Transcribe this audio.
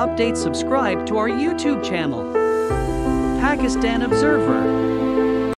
updates subscribe to our YouTube channel. Pakistan Observer